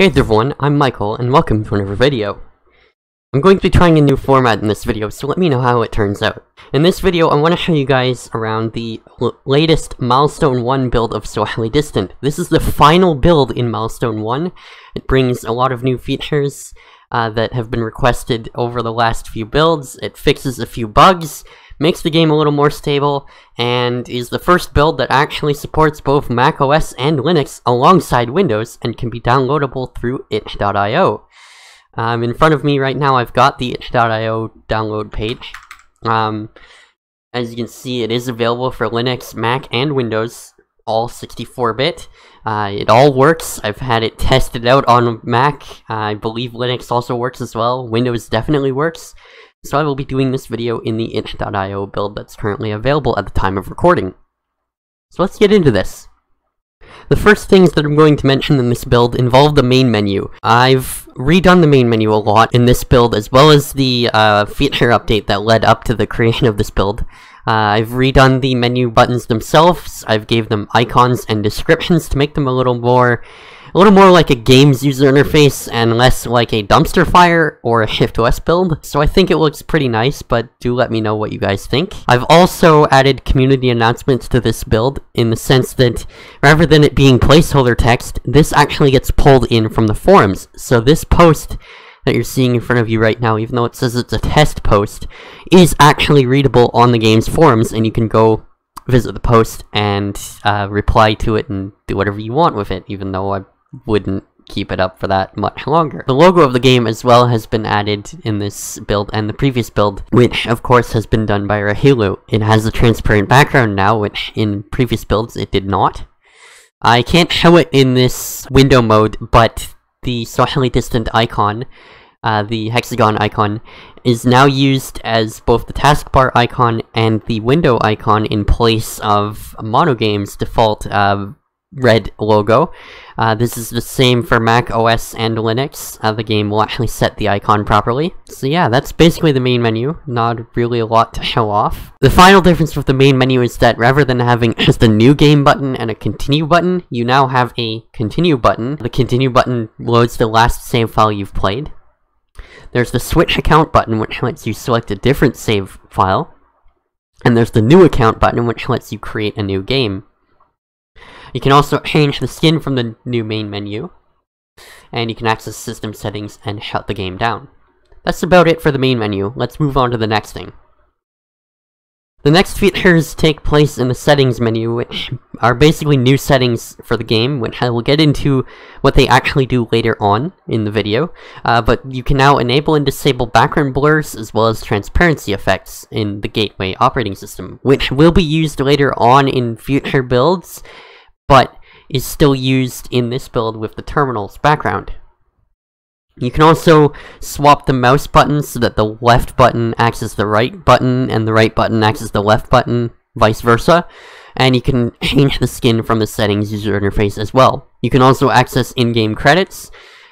Hey everyone, I'm Michael, and welcome to another video. I'm going to be trying a new format in this video, so let me know how it turns out. In this video, I want to show you guys around the latest Milestone 1 build of Socially Distant. This is the final build in Milestone 1. It brings a lot of new features uh, that have been requested over the last few builds. It fixes a few bugs, makes the game a little more stable, and is the first build that actually supports both macOS and Linux alongside Windows and can be downloadable through itch.io. Um, in front of me right now, I've got the itch.io download page. Um, as you can see, it is available for Linux, Mac, and Windows, all 64-bit. Uh, it all works. I've had it tested out on Mac. I believe Linux also works as well. Windows definitely works. So I will be doing this video in the itch.io build that's currently available at the time of recording. So let's get into this. The first things that I'm going to mention in this build involve the main menu. I've redone the main menu a lot in this build, as well as the uh, feature update that led up to the creation of this build. Uh, I've redone the menu buttons themselves, I've gave them icons and descriptions to make them a little more a little more like a game's user interface and less like a dumpster fire or a ShiftOS build. So I think it looks pretty nice, but do let me know what you guys think. I've also added community announcements to this build in the sense that rather than it being placeholder text, this actually gets pulled in from the forums. So this post that you're seeing in front of you right now, even though it says it's a test post, is actually readable on the game's forums, and you can go visit the post and uh, reply to it and do whatever you want with it, even though I wouldn't keep it up for that much longer. The logo of the game as well has been added in this build and the previous build, which of course has been done by Rahilu. It has a transparent background now, which in previous builds it did not. I can't show it in this window mode, but the socially distant icon, uh, the hexagon icon, is now used as both the taskbar icon and the window icon in place of Monogame's default uh, red logo. Uh, this is the same for Mac OS and Linux. Uh, the game will actually set the icon properly. So yeah, that's basically the main menu. Not really a lot to show off. The final difference with the main menu is that rather than having just a new game button and a continue button, you now have a continue button. The continue button loads the last save file you've played. There's the switch account button, which lets you select a different save file. And there's the new account button, which lets you create a new game. You can also change the skin from the new main menu, and you can access system settings and shut the game down. That's about it for the main menu, let's move on to the next thing. The next features take place in the settings menu, which are basically new settings for the game, which I will get into what they actually do later on in the video. Uh, but you can now enable and disable background blurs as well as transparency effects in the Gateway operating system, which will be used later on in future builds but is still used in this build with the terminal's background. You can also swap the mouse buttons so that the left button acts as the right button and the right button acts as the left button, vice versa. And you can change the skin from the settings user interface as well. You can also access in-game credits,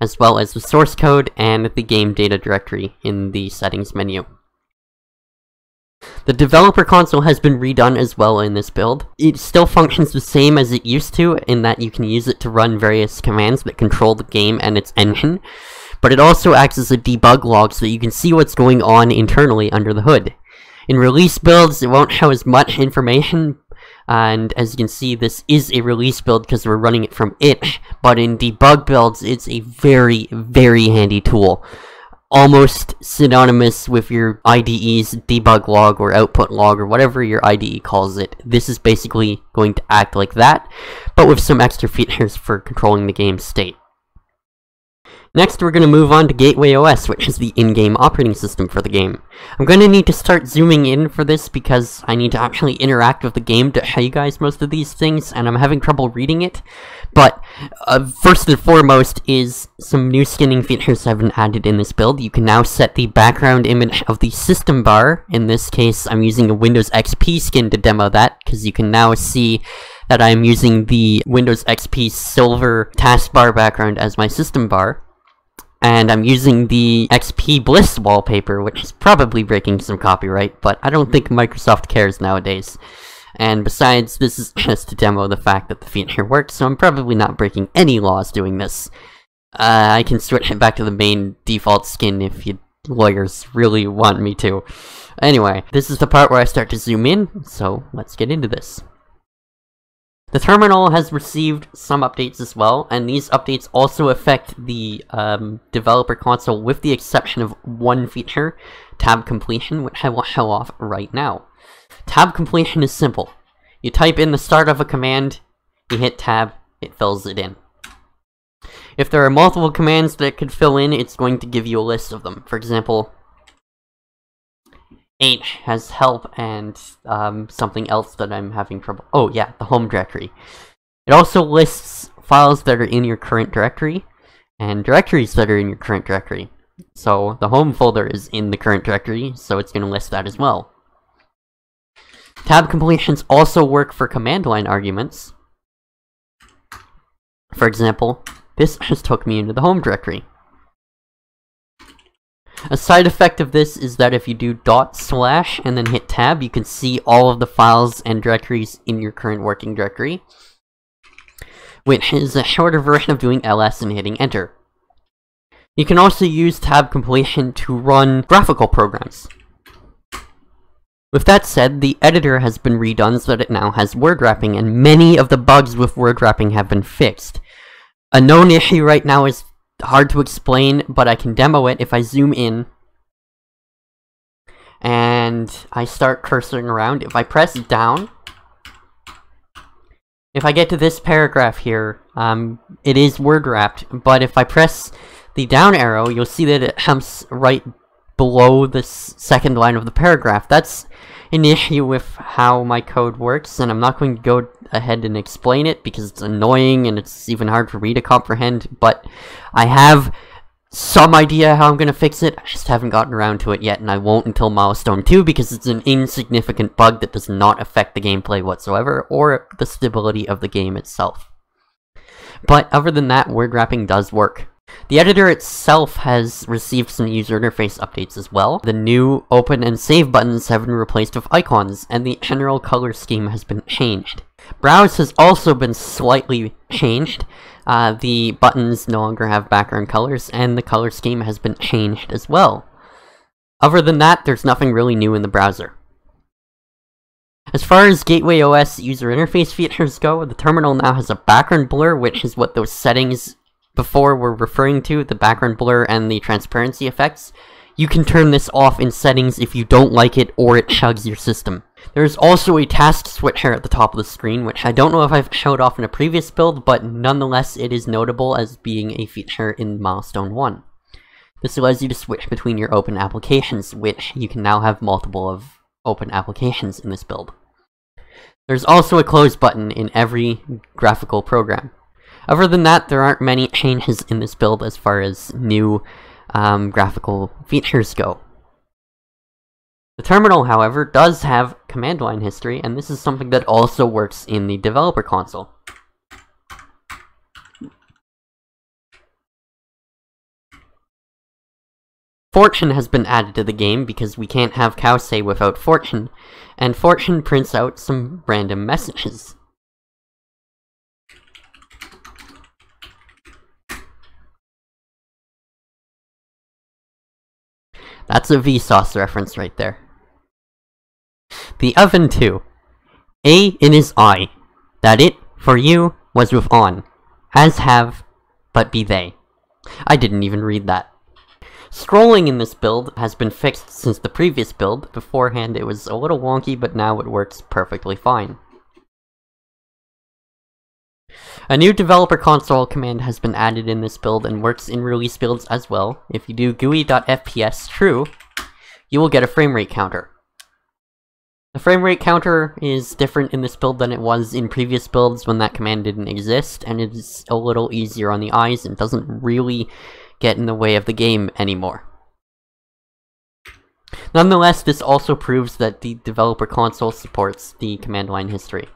as well as the source code and the game data directory in the settings menu. The developer console has been redone as well in this build. It still functions the same as it used to, in that you can use it to run various commands that control the game and its engine, but it also acts as a debug log so that you can see what's going on internally under the hood. In release builds, it won't have as much information, and as you can see, this is a release build because we're running it from it, but in debug builds, it's a very, very handy tool almost synonymous with your IDE's debug log or output log or whatever your IDE calls it. This is basically going to act like that, but with some extra features for controlling the game's state. Next, we're going to move on to Gateway OS, which is the in-game operating system for the game. I'm going to need to start zooming in for this because I need to actually interact with the game to show you guys most of these things, and I'm having trouble reading it. But uh, first and foremost is some new skinning features I've been added in this build. You can now set the background image of the system bar. In this case, I'm using a Windows XP skin to demo that, because you can now see that I'm using the Windows XP silver taskbar background as my system bar and I'm using the XP Bliss wallpaper, which is probably breaking some copyright, but I don't think Microsoft cares nowadays. And besides, this is just to demo the fact that the feature works, so I'm probably not breaking any laws doing this. Uh, I can switch it back to the main default skin if you lawyers really want me to. Anyway, this is the part where I start to zoom in, so let's get into this. The terminal has received some updates as well, and these updates also affect the um, developer console with the exception of one feature, tab completion, which I will show off right now. Tab completion is simple. You type in the start of a command, you hit tab, it fills it in. If there are multiple commands that could fill in, it's going to give you a list of them. For example, H has help and um, something else that I'm having trouble. Oh yeah, the home directory. It also lists files that are in your current directory and directories that are in your current directory. So the home folder is in the current directory, so it's going to list that as well. Tab completions also work for command line arguments. For example, this just took me into the home directory. A side effect of this is that if you do dot slash and then hit tab, you can see all of the files and directories in your current working directory, which is a shorter version of doing ls and hitting enter. You can also use tab completion to run graphical programs. With that said, the editor has been redone so that it now has word wrapping, and many of the bugs with word wrapping have been fixed. A known issue right now is hard to explain, but I can demo it if I zoom in. And I start cursing around. If I press down, if I get to this paragraph here, um, it is word wrapped, but if I press the down arrow, you'll see that it comes right below the second line of the paragraph. That's an issue with how my code works, and I'm not going to go ahead and explain it because it's annoying and it's even hard for me to comprehend, but I have some idea how I'm going to fix it, I just haven't gotten around to it yet, and I won't until Milestone 2 because it's an insignificant bug that does not affect the gameplay whatsoever, or the stability of the game itself. But other than that, word wrapping does work. The editor itself has received some user interface updates as well. The new open and save buttons have been replaced with icons, and the general color scheme has been changed. Browse has also been slightly changed. Uh, the buttons no longer have background colors, and the color scheme has been changed as well. Other than that, there's nothing really new in the browser. As far as Gateway OS user interface features go, the terminal now has a background blur, which is what those settings before were referring to, the background blur and the transparency effects. You can turn this off in settings if you don't like it or it chugs your system. There's also a task switcher at the top of the screen, which I don't know if I've showed off in a previous build, but nonetheless it is notable as being a feature in Milestone 1. This allows you to switch between your open applications, which you can now have multiple of open applications in this build. There's also a close button in every graphical program. Other than that, there aren't many changes in this build as far as new um, graphical features go. The terminal, however, does have command line history, and this is something that also works in the developer console. Fortune has been added to the game because we can't have Cowsay without Fortune, and Fortune prints out some random messages. That's a Vsauce reference right there. The oven too. A in his eye. That it, for you, was with on. As have, but be they. I didn't even read that. Scrolling in this build has been fixed since the previous build. Beforehand it was a little wonky, but now it works perfectly fine. A new developer console command has been added in this build and works in release builds as well. If you do GUI.fps true, you will get a frame rate counter. The frame rate counter is different in this build than it was in previous builds when that command didn't exist, and it is a little easier on the eyes and doesn't really get in the way of the game anymore. Nonetheless, this also proves that the developer console supports the command line history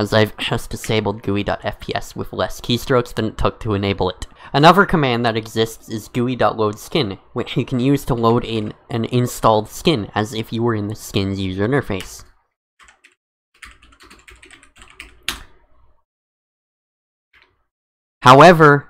as I've just disabled GUI.fps with less keystrokes than it took to enable it. Another command that exists is GUI.loadSkin, which you can use to load in an installed skin, as if you were in the skin's user interface. However,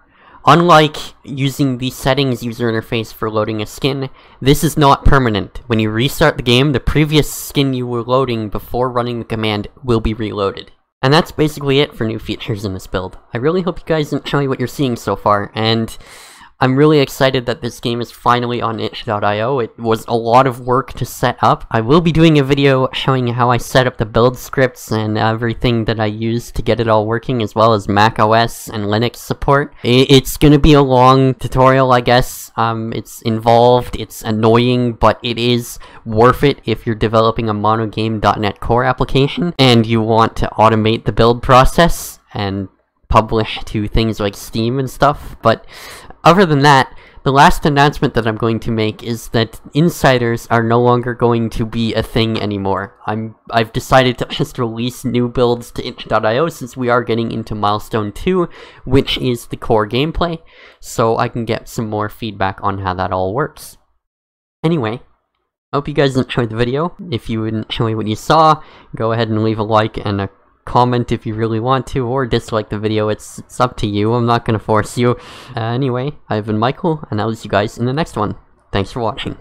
Unlike using the settings user interface for loading a skin, this is not permanent. When you restart the game, the previous skin you were loading before running the command will be reloaded. And that's basically it for new features in this build. I really hope you guys enjoy what you're seeing so far, and I'm really excited that this game is finally on itch.io. It was a lot of work to set up. I will be doing a video showing how I set up the build scripts and everything that I use to get it all working, as well as Mac OS and Linux support. It's gonna be a long tutorial, I guess. Um, it's involved, it's annoying, but it is worth it if you're developing a monogame.net core application and you want to automate the build process and publish to things like Steam and stuff, but other than that, the last announcement that I'm going to make is that insiders are no longer going to be a thing anymore. I'm I've decided to just release new builds to itch.io since we are getting into milestone 2, which is the core gameplay, so I can get some more feedback on how that all works. Anyway, hope you guys enjoyed the video. If you enjoyed what you saw, go ahead and leave a like and a comment if you really want to, or dislike the video, it's, it's up to you, I'm not gonna force you. Uh, anyway, I've been Michael, and I'll see you guys in the next one. Thanks for watching.